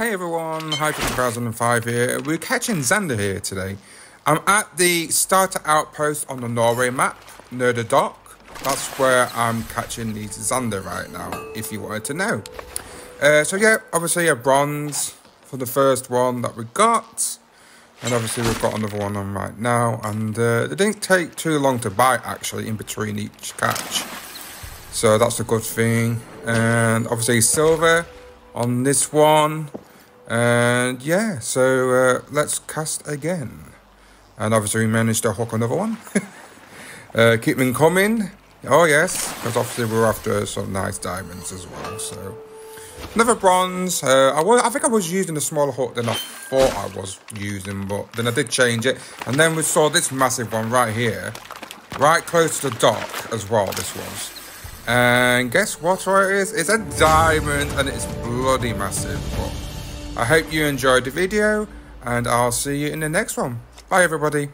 Hey everyone, Heifield 2005 here. We're catching zander here today. I'm at the starter outpost on the Norway map, near the dock. That's where I'm catching these zander right now, if you wanted to know. Uh, so yeah, obviously a bronze for the first one that we got. And obviously we've got another one on right now. And uh, it didn't take too long to bite actually in between each catch. So that's a good thing. And obviously silver on this one. And yeah, so uh, let's cast again. And obviously we managed to hook another one. uh, keep them coming. Oh yes, because obviously we're after some nice diamonds as well. So another bronze. Uh, I was, I think I was using a smaller hook than I thought I was using, but then I did change it. And then we saw this massive one right here, right close to the dock as well. This was. And guess what it is? It's a diamond and it's bloody massive. But I hope you enjoyed the video and I'll see you in the next one. Bye everybody.